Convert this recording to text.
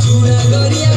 Juna Goriya.